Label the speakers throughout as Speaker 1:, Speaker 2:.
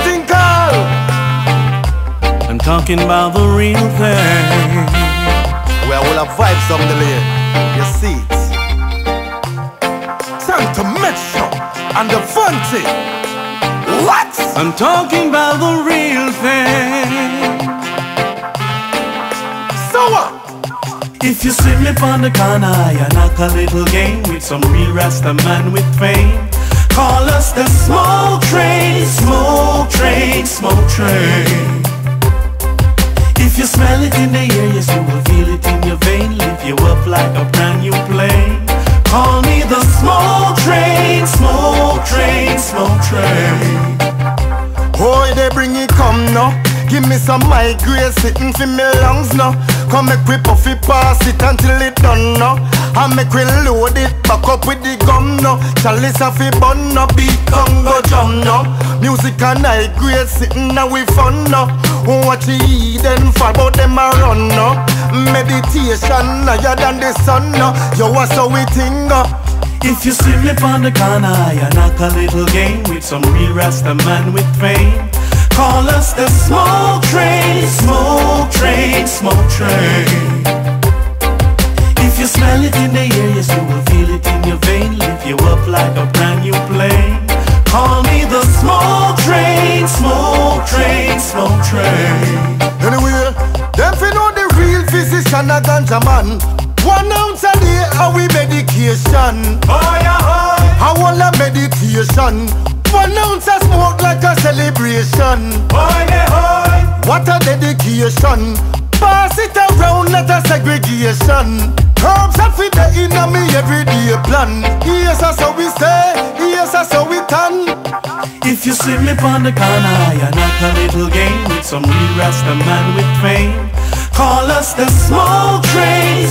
Speaker 1: thing called.
Speaker 2: I'm talking about the real thing.
Speaker 1: All a vibes on the lane. You see it. Tanto Metro and the Funty. What?
Speaker 2: I'm talking about the real thing.
Speaker 1: So what?
Speaker 2: If you see me on the corner, I knock a little game with some real Rasta man with fame.
Speaker 1: Boy, they bring it come now. Give me some migraine sitting for me lungs now. Come make we puff it pass it until it done now. I make we load it back up with the gum now. Chalice off it bun now. Beat Congo drum now. Music and high grade sitting now we fun now. Watch the Eden fall but them a run now. Meditation higher than the sun now. Yo, what's how we think?
Speaker 2: If you see me on the corner, I knock a little game with some real Rasta man with fame. Call us the smoke train, smoke train, smoke train. If you smell it in the air, yes, you will feel it in your vein. Lift you up like a brand new plane. Call me the smoke train, smoke train, smoke train.
Speaker 1: Anyway, them fi know the real physician a ganja man. One ounce a day, how we medication.
Speaker 2: Oh yeah,
Speaker 1: I want a meditation. One ounce of smoke like a celebration.
Speaker 2: oh yeah,
Speaker 1: What a dedication. Pass it around, not a segregation. Herbs that fit the in a me everyday plan. Yes, that's how we stay. Yes, that's how we turn.
Speaker 2: If you see me on the corner, I knock a little game with some real Rasta man with fame. Call us the smoke train,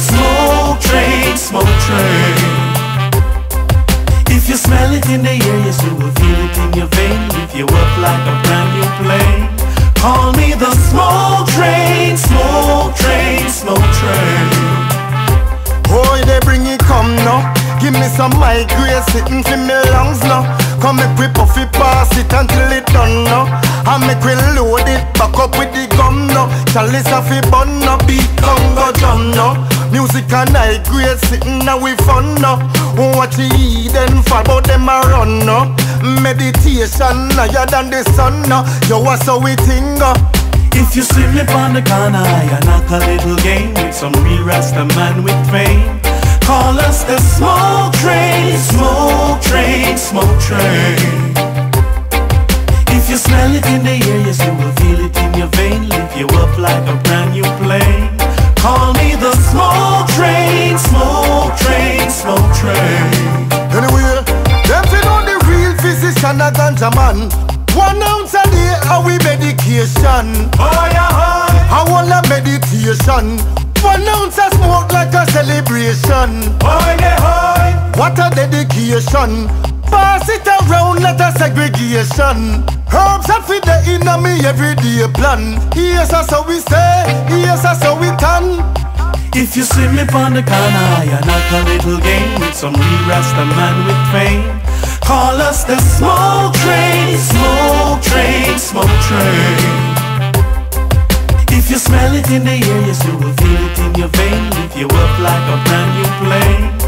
Speaker 2: like a brand new plane. Call me the smoke train, smoke train, smoke train.
Speaker 1: Boy, they bring it come now. Give me some migraine sitting for me lungs now. Come make we puff it pass it until it done now. And make we load it back up with the gum now. Chalice off it bun now. Beat Congo drum now. Music and high grade sitting now we fun now. Watch the Eden fall but them a run now. Meditation higher than the sun. Yo, what's how we think?
Speaker 2: If you see me on the corner, I knock a little game with some real Rasta man with fame. Call us the smoke train, smoke train, smoke train.
Speaker 1: Physician a ganja man. One ounce a day, how we medication.
Speaker 2: Oh yeah,
Speaker 1: I want a meditation. One ounce of smoke like a celebration.
Speaker 2: oh yeah,
Speaker 1: What a dedication. Pass it around, not a segregation. Herbs that fit the in a me everyday plan. Yes, that's how we stay. Yes, that's how we turn.
Speaker 2: If you see me on the corner, I knock a little game with some real Rasta man with fame. Call us the smoke train, smoke train, smoke train. If you smell it in the air, yes, you will feel it in your vein. If you up like a brand new plane.